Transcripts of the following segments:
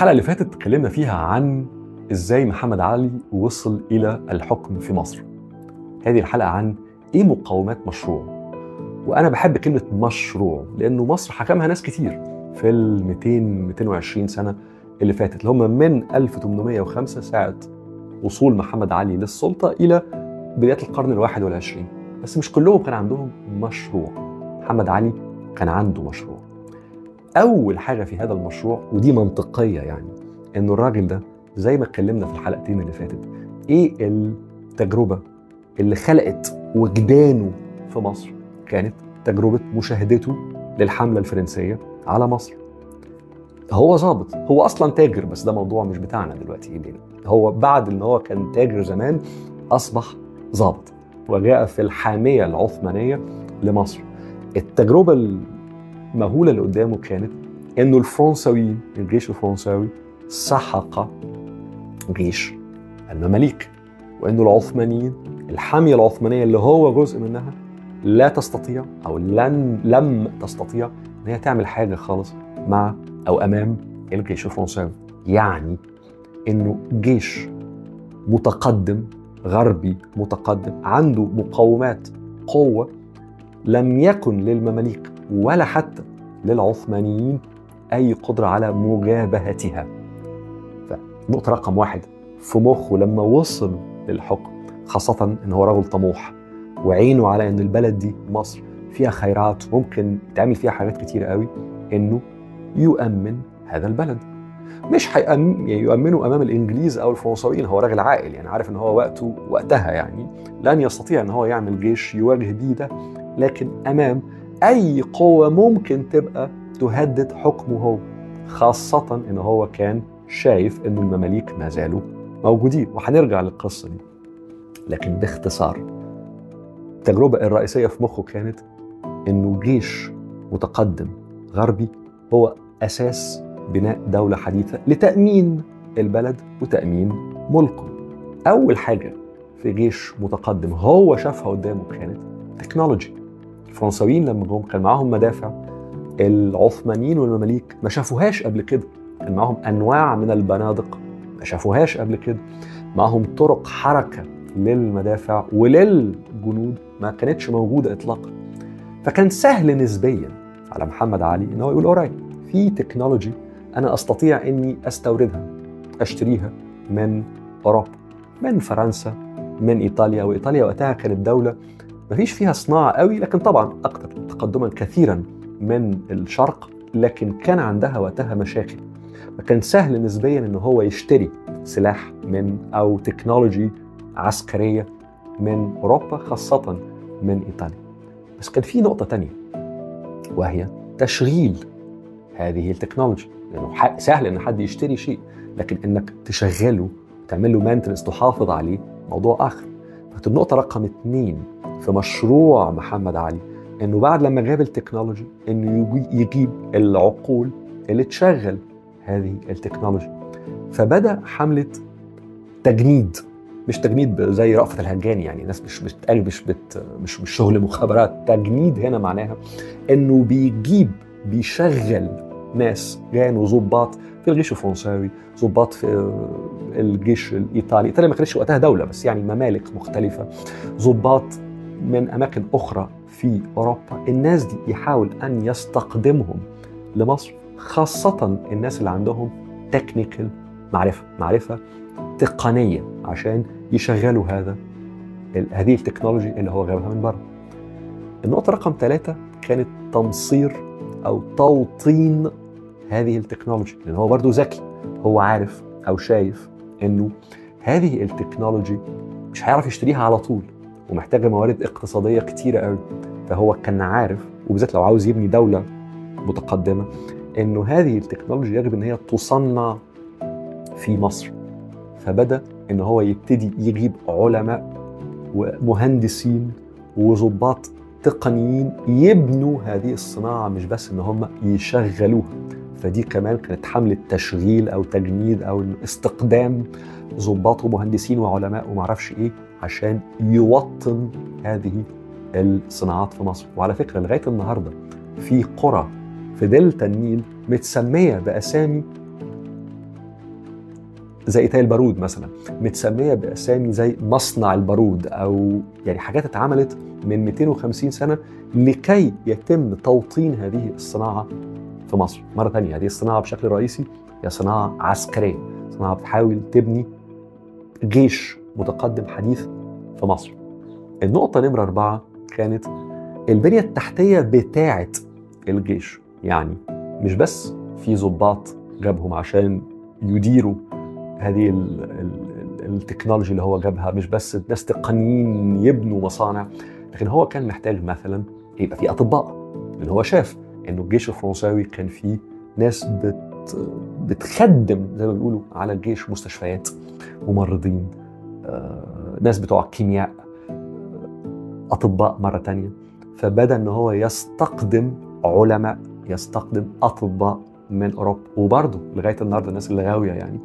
الحلقة اللي فاتت اتكلمنا فيها عن إزاي محمد علي وصل إلى الحكم في مصر. هذه الحلقة عن إيه مقومات مشروع. وأنا بحب كلمة مشروع لأنه مصر حكمها ناس كتير في ال 200 220 سنة اللي فاتت اللي هم من 1805 ساعة وصول محمد علي للسلطة إلى بداية القرن الواحد والعشرين بس مش كلهم كان عندهم مشروع محمد علي كان عنده مشروع أول حاجة في هذا المشروع ودي منطقية يعني إنه الراجل ده زي ما اتكلمنا في الحلقتين اللي فاتت إيه التجربة اللي خلقت وجدانه في مصر؟ كانت تجربة مشاهدته للحملة الفرنسية على مصر. هو ظابط هو أصلا تاجر بس ده موضوع مش بتاعنا دلوقتي ايدينا هو بعد إن هو كان تاجر زمان أصبح ظابط وجاء في الحامية العثمانية لمصر. التجربة المهوله اللي قدامه كانت إنه الفرنساويين الجيش الفرنساوي سحق جيش المماليك وإنه العثمانيين الحامية العثمانية اللي هو جزء منها لا تستطيع أو لن لم تستطيع إن هي تعمل حاجة خالص مع أو أمام الجيش الفرنساوي. يعني إنه جيش متقدم غربي متقدم عنده مقومات قوة لم يكن للمماليك ولا حتى للعثمانيين أي قدرة على مجابهتها. فنقطة رقم واحد في مخه لما وصل للحكم خاصة إن هو رجل طموح وعينه على إن البلد دي مصر فيها خيرات ممكن تعمل فيها حاجات كتير قوي إنه يؤمن هذا البلد. مش هيأمن يعني يؤمنه أمام الإنجليز أو الفرنساويين هو راجل عاقل يعني عارف إن هو وقته وقتها يعني لن يستطيع إن هو يعمل جيش يواجه بيه ده لكن أمام أي قوة ممكن تبقى تهدد حكمه هو خاصة إن هو كان شايف إن المماليك ما زالوا موجودين وهنرجع للقصة دي لكن باختصار التجربة الرئيسية في مخه كانت إنه جيش متقدم غربي هو أساس بناء دولة حديثة لتأمين البلد وتأمين ملكه. أول حاجة في جيش متقدم هو شافها قدامه كانت تكنولوجي. الفرنساويين لما جم كان معاهم مدافع العثمانيين والمماليك ما شافوهاش قبل كده. كان معاهم أنواع من البنادق ما شافوهاش قبل كده. معاهم طرق حركة للمدافع وللجنود ما كانتش موجودة اطلاقا. فكان سهل نسبيا على محمد علي إن هو يقول alright في technology أنا أستطيع إني أستوردها أشتريها من أوروبا من فرنسا من إيطاليا وإيطاليا وقتها كانت دولة ما فيش فيها صناعة قوي لكن طبعا أكثر تقدما كثيرا من الشرق لكن كان عندها وقتها مشاكل. فكان سهل نسبيا إن هو يشتري سلاح من أو technology عسكرية من أوروبا خاصة من إيطاليا. بس كان في نقطة تانية وهي تشغيل هذه ال technology. لأنه يعني سهل إن حد يشتري شيء لكن إنك تشغله تعمل له maintenance تحافظ عليه موضوع آخر. فكانت النقطة رقم اثنين في مشروع محمد علي إنه بعد لما جاب ال technology إنه يجيب العقول اللي تشغل هذه التكنولوجي. فبدأ حملة تجنيد مش تجنيد زي رأفت الهجاني يعني الناس مش بتقال مش بت مش مش شغل مخابرات. تجنيد هنا معناها إنه بيجيب بيشغل ناس كانوا ظباط في الجيش الفرنساوي ظباط في الجيش الإيطالي. ايطاليا ما كانتش وقتها دولة بس يعني ممالك مختلفة. ظباط من أماكن أخرى في أوروبا. الناس دي يحاول أن يستقدمهم لمصر خاصة الناس اللي عندهم technical معرفة معرفة تقنية عشان يشغلوا هذا هذه ال technology اللي هو جابها من بره. النقطة رقم ثلاثة كانت تمصير أو توطين هذه ال technology. لأن هو برضه ذكي. هو عارف أو شايف إنه هذه ال technology مش هيعرف يشتريها على طول ومحتاجة موارد اقتصادية كتيرة قوي فهو كان عارف وبالذات لو عاوز يبني دولة متقدمة إنه هذه التكنولوجي يجب إن هي تصنع في مصر. فبدأ إن هو يبتدي يجيب علماء ومهندسين وظباط تقنيين يبنوا هذه الصناعة. مش بس إن هم يشغلوها. فدي كمان كانت حملة تشغيل أو تجنيد أو استقدام ظباط ومهندسين وعلماء ومعرفش إيه عشان يوطن هذه الصناعات في مصر. وعلى فكرة لغاية النهارده في قرى في دلتا النيل متسمية بأسامي زي إتاي البارود مثلا متسمية بأسامي زي مصنع البارود أو يعني حاجات اتعملت من 250 سنة لكي يتم توطين هذه الصناعة في مصر. مرة ثانية هذه الصناعة بشكل رئيسي هي صناعة عسكرية صناعة بتحاول تبني جيش متقدم حديث في مصر. النقطة نمرة أربعة كانت البنية التحتية بتاعة الجيش. يعني مش بس في ضباط جابهم عشان يديروا هذه ال ال التكنولوجي اللي هو جابها مش بس ناس تقنيين يبنوا مصانع لكن هو كان محتاج مثلا يبقى في أطباء لأن هو شاف. إنه الجيش الفرنساوي كان فيه ناس بت بتخدم زي ما بيقولوا على الجيش مستشفيات ممرضين آه، ناس بتوع كيمياء أطباء مرة تانية. فبدأ إن هو يستقدم علماء يستقدم أطباء من أوروبا وبرضه لغاية النهارده الناس اللي غاوية يعني.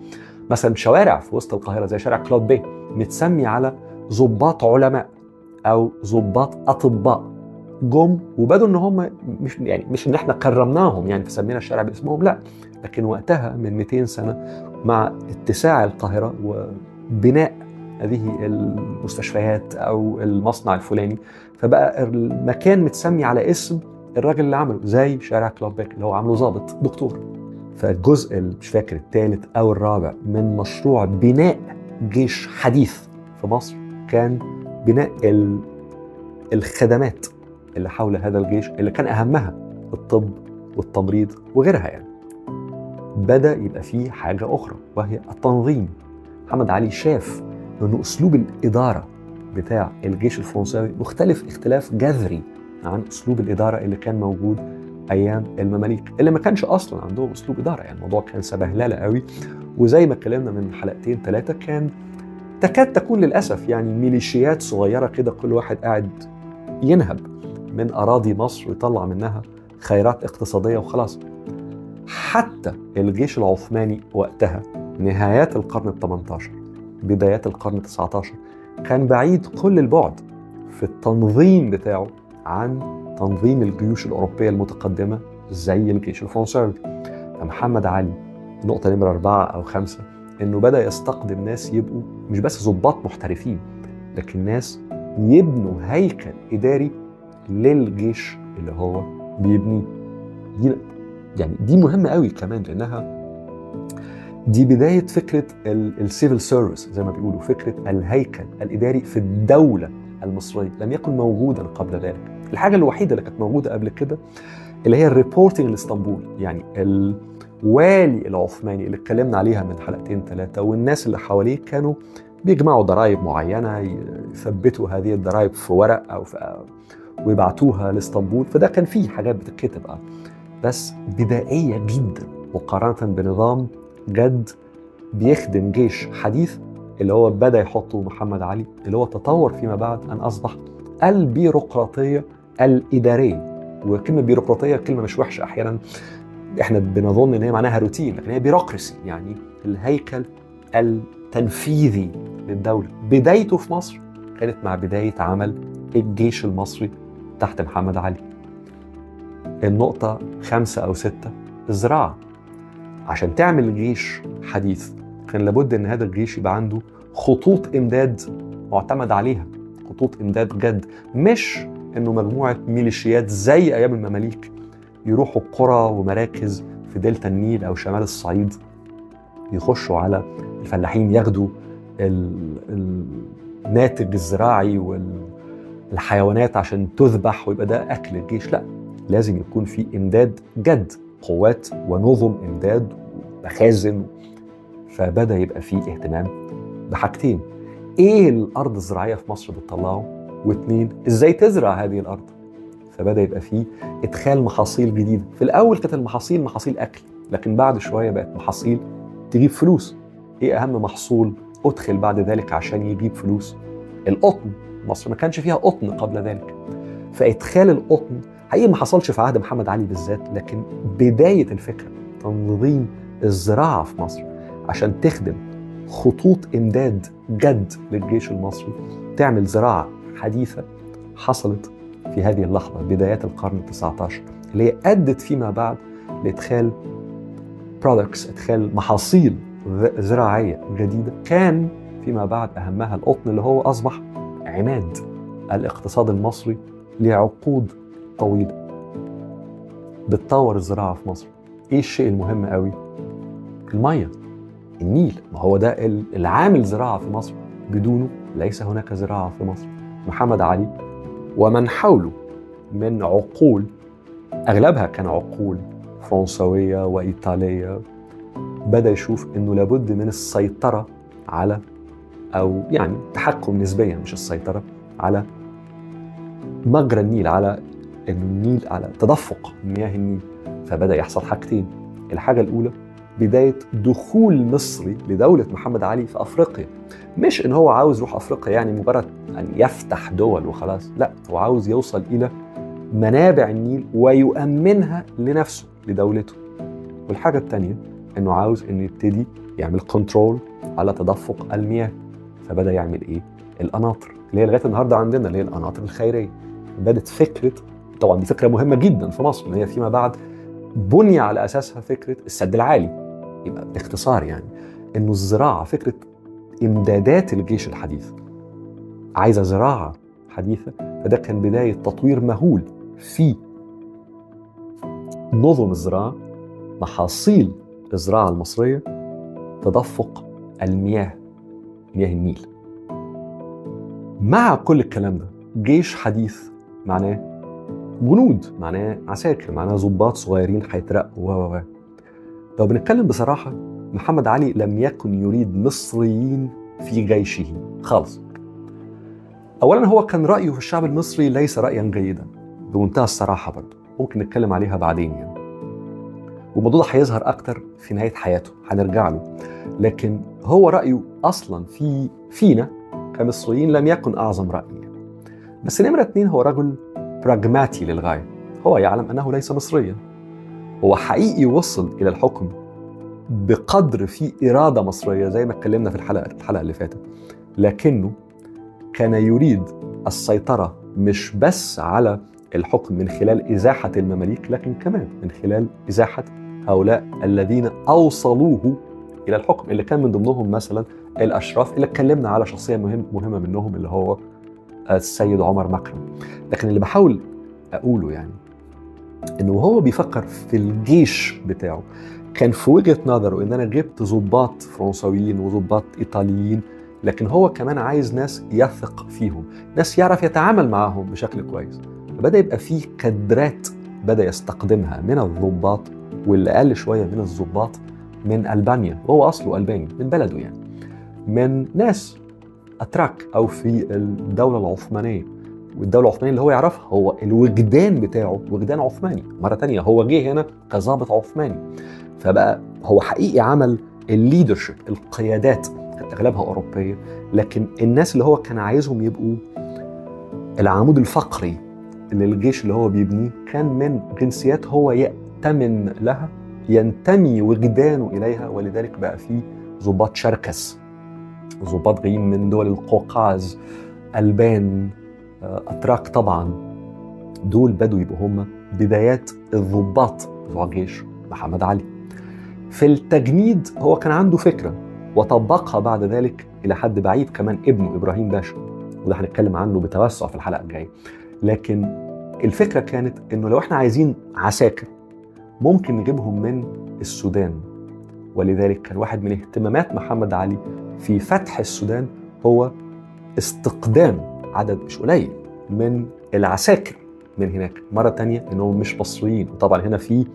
مثلا شوارع في وسط القاهرة زي شارع كلود بي متسمي على ضباط علماء أو ضباط أطباء. جم وبدوا إن هم مش يعني مش إن إحنا كرمناهم يعني فسمينا الشارع باسمهم لا. لكن وقتها من 200 سنة مع اتساع القاهرة وبناء هذه المستشفيات أو المصنع الفلاني فبقى المكان متسمي على اسم الراجل اللي عمله زي شارع كلوب بيك اللي هو عامله ظابط دكتور. فالجزء مش فاكر الثالث أو الرابع من مشروع بناء جيش حديث في مصر كان بناء الخدمات. اللي حول هذا الجيش اللي كان أهمها الطب والتمريض وغيرها يعني. بدأ يبقى فيه حاجة أخرى وهي التنظيم. محمد علي شاف إنه أسلوب الإدارة بتاع الجيش الفرنساوي مختلف اختلاف جذري عن أسلوب الإدارة اللي كان موجود أيام المماليك اللي ما كانش أصلا عندهم أسلوب إدارة يعني. الموضوع كان سبهللة قوي. وزي ما اتكلمنا من حلقتين ثلاثة كان تكاد تكون للأسف يعني ميليشيات صغيرة كده كل واحد قاعد ينهب. من أراضي مصر ويطلع منها خيرات اقتصادية وخلاص. حتى الجيش العثماني وقتها نهايات القرن ال 18 بدايات القرن ال 19 كان بعيد كل البعد في التنظيم بتاعه عن تنظيم الجيوش الأوروبية المتقدمة زي الجيش الفرنساوي. فمحمد علي نقطة نمرة أربعة أو خمسة إنه بدأ يستقدم ناس يبقوا مش بس ضباط محترفين لكن ناس يبنوا هيكل إداري للجيش اللي هو بيبنيه. دي يعني دي مهمة قوي كمان لأنها دي بداية فكرة ال civil service زي ما بيقولوا فكرة الهيكل الإداري في الدولة المصرية لم يكن موجودا قبل ذلك. الحاجة الوحيدة اللي كانت موجودة قبل كده اللي هي الريبورتنج لإسطنبول يعني الوالي العثماني اللي اتكلمنا عليها من حلقتين ثلاثة والناس اللي حواليه كانوا بيجمعوا ضرائب معينة يثبتوا هذه الضرائب في ورق أو في ويبعتوها لاسطنبول فده كان فيه حاجات بتتكتب بس بدائية جدا مقارنة بنظام جد بيخدم جيش حديث اللي هو بدأ يحطه محمد علي اللي هو تطور فيما بعد أن أصبح البيروقراطية الإدارية. وكلمة بيروقراطية كلمة مش وحشة أحيانا. إحنا بنظن إن هي معناها روتين لكن هي بيروقراسي يعني الهيكل التنفيذي للدولة. بدايته في مصر كانت مع بداية عمل الجيش المصري تحت محمد علي. النقطة خمسة أو ستة الزراعة. عشان تعمل جيش حديث كان لابد إن هذا الجيش يبقى عنده خطوط إمداد معتمد عليها. خطوط إمداد جد. مش إنه مجموعة ميليشيات زي أيام المماليك يروحوا قرى ومراكز في دلتا النيل أو شمال الصعيد يخشوا على الفلاحين ياخدوا الناتج الزراعي والحيوانات عشان تذبح ويبقى ده أكل الجيش. لا لازم يكون في إمداد جد قوات ونظم إمداد ومخازن. فبدأ يبقى فيه اهتمام بحاجتين. إيه الأرض الزراعية في مصر بتطلعه؟ واثنين إزاي تزرع هذه الأرض؟ فبدأ يبقى فيه إدخال محاصيل جديدة. في الأول كانت المحاصيل محاصيل أكل لكن بعد شوية بقت محاصيل تجيب فلوس. إيه أهم محصول أدخل بعد ذلك عشان يجيب فلوس؟ القطن. مصر ما كانش فيها قطن قبل ذلك. فإدخال القطن حقيقي ما حصلش في عهد محمد علي بالذات لكن بداية الفكرة تنظيم الزراعة في مصر عشان تخدم خطوط إمداد جد للجيش المصري تعمل زراعة حديثة حصلت في هذه اللحظة بدايات القرن ال 19 اللي هي أدت فيما بعد لإدخال برودكتس إدخال محاصيل زراعية جديدة. كان فيما بعد أهمها القطن اللي هو أصبح عماد الاقتصاد المصري لعقود طويلة. بتطور الزراعه في مصر إيه الشيء المهم قوي؟ المية النيل. ما هو ده العامل زراعه في مصر بدونه ليس هناك زراعه في مصر محمد علي ومن حوله من عقول أغلبها كان عقول فرنسوية وإيطالية بدأ يشوف إنه لابد من السيطرة على أو يعني تحكم نسبيا مش السيطرة على مجرى النيل على النيل على تدفق مياه النيل. فبدأ يحصل حاجتين. الحاجة الأولى بداية دخول مصري لدولة محمد علي في أفريقيا. مش إن هو عاوز يروح أفريقيا يعني مجرد أن يفتح دول وخلاص لا هو عاوز يوصل إلى منابع النيل ويؤمنها لنفسه لدولته. والحاجة الثانية إنه عاوز إنه يبتدي يعمل كنترول على تدفق المياه. فبدأ يعمل إيه؟ القناطر اللي هي لغاية النهارده عندنا اللي هي القناطر الخيرية. بدت فكرة طبعا دي فكرة مهمة جدا في مصر إن هي فيما بعد بني على أساسها فكرة السد العالي. يبقى باختصار يعني إنه الزراعة فكرة إمدادات الجيش الحديث. عايزة زراعة حديثة فده كان بداية تطوير مهول في نظم الزراعة محاصيل الزراعة المصرية تدفق المياه. مياه النيل. مع كل الكلام ده جيش حديث معناه جنود معناه عساكر معناه ضباط صغيرين هيترقوا و لو بنتكلم بصراحة محمد علي لم يكن يريد مصريين في جيشه. خالص. أولا هو كان رأيه في الشعب المصري ليس رأيا جيدا بمنتهى الصراحة برضه. ممكن نتكلم عليها بعدين يعني. والموضوع ده هيظهر أكتر في نهاية حياته هنرجع له. لكن هو رأيه أصلا في فينا كمصريين لم يكن رأي يعني. بس نمرة اتنين هو رجل براجماتي للغاية. هو يعلم أنه ليس مصريا. هو حقيقي وصل إلى الحكم بقدر في إرادة مصرية زي ما اتكلمنا في الحلقة الحلقة اللي فاتت. لكنه كان يريد السيطرة مش بس على الحكم من خلال إزاحة المماليك لكن كمان من خلال إزاحة هؤلاء الذين أوصلوه إلى الحكم اللي كان من ضمنهم مثلا الأشراف اللي اتكلمنا على شخصية مهم مهمة منهم اللي هو السيد عمر مكرم. لكن اللي بحاول أقوله يعني إنه وهو بيفكر في الجيش بتاعه كان في وجهة نظره إن أنا جبت ضباط فرنساويين وضباط إيطاليين لكن هو كمان عايز ناس يثق فيهم ناس يعرف يتعامل معاهم بشكل كويس. فبدأ يبقى فيه كادرات بدأ يستقدمها من الضباط واللي أقل شوية من الضباط من ألبانيا. وهو أصله ألباني من بلده يعني. من ناس أتراك أو في الدولة العثمانية. والدولة العثمانية اللي هو يعرفها هو الوجدان بتاعه وجدان عثماني. مرة تانية هو جه هنا كظابط عثماني. فبقى هو حقيقي عمل الليدرشيب القيادات أغلبها أوروبية. لكن الناس اللي هو كان عايزهم يبقوا العمود الفقري للجيش اللي هو بيبنيه كان من جنسيات هو يأتمن لها ينتمي وجدانه إليها ولذلك بقى فيه ضباط شركس ضباط جايين من دول القوقاز ألبان أتراك طبعا. دول بدوا يبقوا هم بدايات الضباط بتوع جيش محمد علي. في التجنيد هو كان عنده فكرة وطبقها بعد ذلك إلى حد بعيد كمان ابنه إبراهيم باشا وده هنتكلم عنه بتوسع في الحلقة الجاية. لكن الفكرة كانت إنه لو إحنا عايزين عساكر ممكن نجيبهم من السودان. ولذلك كان واحد من اهتمامات محمد علي في فتح السودان هو استقدام عدد مش قليل من العساكر من هناك. مرة تانية إنهم مش مصريين. وطبعا هنا في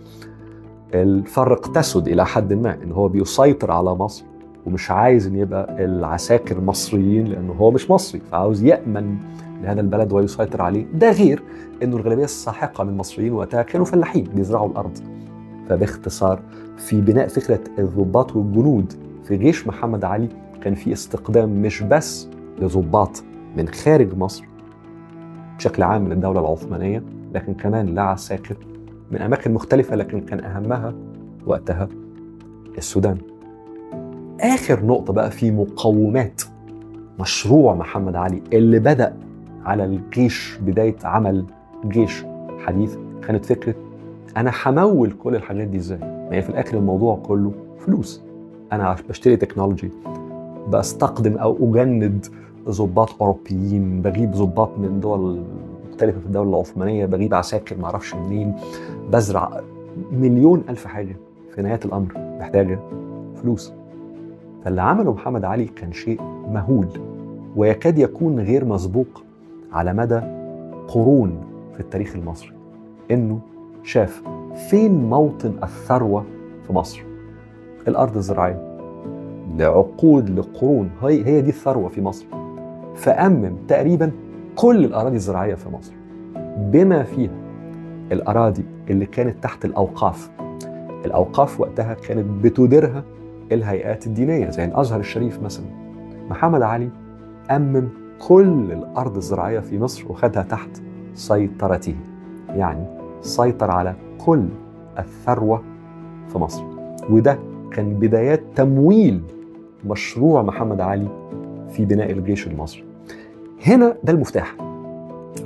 الفرق تسد إلى حد ما إن هو بيسيطر على مصر. ومش عايز إن يبقى العساكر مصريين لأنه هو مش مصري فعاوز يأمن لهذا البلد ويسيطر عليه. ده غير إنه الغالبية الساحقة من المصريين وقتها كانوا فلاحين بيزرعوا الأرض. فباختصار في بناء فكرة الضباط والجنود في جيش محمد علي كان في استقدام مش بس لضباط من خارج مصر بشكل عام من الدولة العثمانية لكن كمان لعساكر من أماكن مختلفة لكن كان أهمها وقتها السودان. آخر نقطة بقى في مقومات مشروع محمد علي اللي بدأ على الجيش بداية عمل جيش حديث كانت فكرة. أنا همول كل الحاجات دي إزاي؟ ما هي في الآخر الموضوع كله فلوس. أنا بشتري تكنولوجي بستقدم أو أجند ضباط أوروبيين بجيب ضباط من دول مختلفة في الدولة العثمانية بجيب عساكر ما أعرفش منين بزرع مليون ألف حاجة في نهاية الأمر محتاجة فلوس. فاللي عمله محمد علي كان شيء مهول ويكاد يكون غير مسبوق على مدى قرون في التاريخ المصري إنه شاف فين موطن الثروة في مصر. الأرض الزراعية. لعقود لقرون هي هي دي الثروة في مصر. فأمم تقريبا كل الأراضي الزراعية في مصر بما فيها الأراضي اللي كانت تحت الأوقاف. الأوقاف وقتها كانت بتديرها الهيئات الدينية. زي الازهر الشريف مثلا محمد علي أمم كل الأرض الزراعية في مصر وخدها تحت سيطرته. يعني سيطر على كل الثروة في مصر. وده كان بدايات تمويل مشروع محمد علي في بناء الجيش المصري. هنا ده المفتاح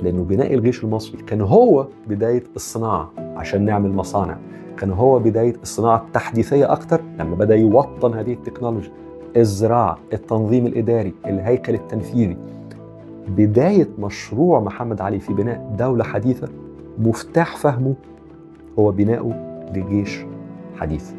لأنه بناء الجيش المصري كان هو بداية الصناعة عشان نعمل مصانع. كان هو بداية الصناعة التحديثية أكتر لما بدأ يوطن هذه التكنولوجيا الزراعة التنظيم الإداري الهيكل التنفيذي. بداية مشروع محمد علي في بناء دولة حديثة مفتاح فهمه هو بناؤه لجيش حديث.